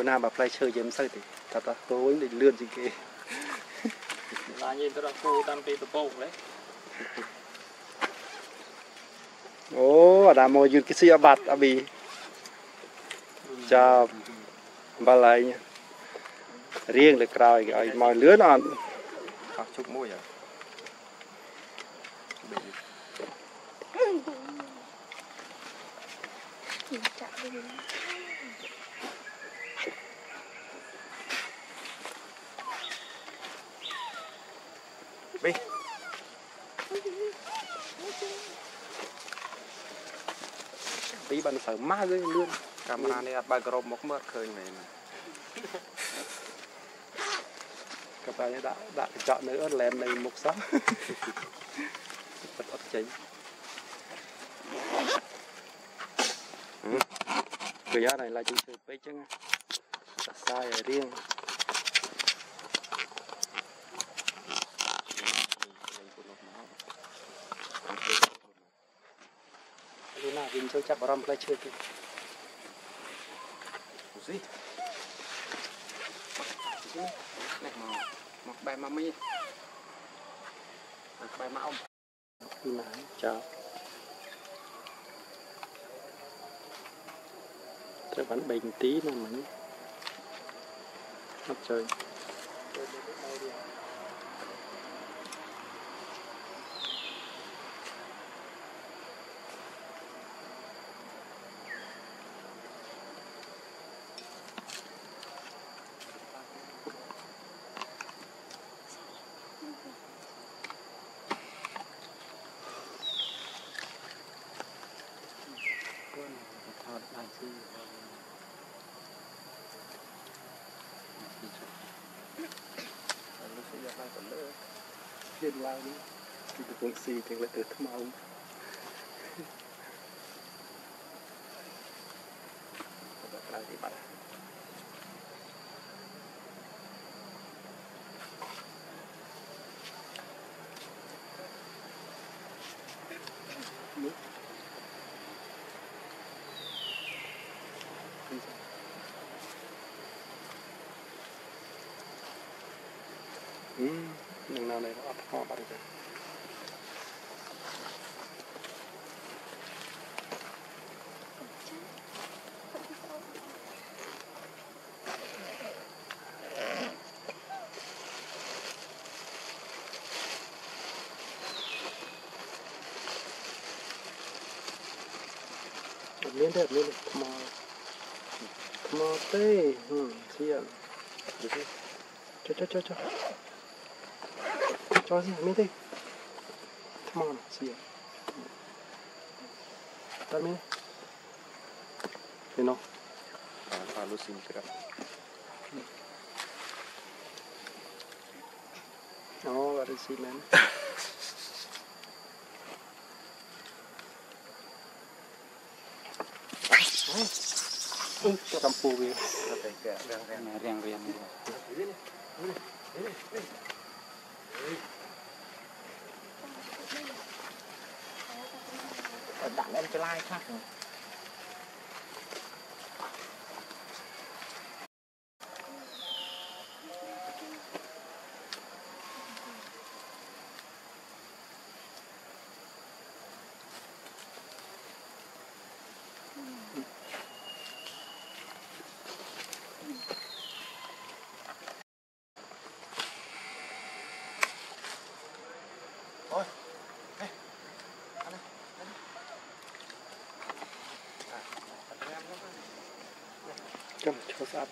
chỗ nào mà chơi dám sợ thì thật ra tôi định lươn gì kì là nhìn tôi đã phu tam pi tập bông đấy. Ô ở đà mồi dừng cái xe bạt à bì cho bà lại nhá riêng là cào cái mồi lươn ăn. Chúc mũi à? Thank you. ញពីបានសៅម៉ៅទេលឿនកាមេរ៉ានេះអត់បើកក្រមមកមើលឃើញមែនក៏តែដាក់ដាក់កញ្ចក់នៅអត់ឡែននៅមុខសោះទឹកអត់ចេញគឺយ៉ាណៃឡាជិះជើពេកចឹងសរសាយឲ្យរៀង ចូលចាប់អារម្មណ៍ផ្លែឈើទៀត ស៊ីនេះមកមកបែរមកមីមកបែរមកអ៊ំ លូណាចាប់ត្រូវបាន3នាទីណាមិញអត់ចូល hiền lao đi thì được con xì thì lại được thơm ông bạn thì bạn Ừ, nhưng nào này nó ấp họ bắt được. lên đẹp lên mò mò tê ừ xì ạ. Cho cho cho cho. Josie, meet it. Come on, see You know. I'm losing it. No, that is it, man. Campur. Riang-riang. ស៊ីក្រាប់ អូអត់ស៊ីមែនអឺទៅកំពូវា Come, show us up.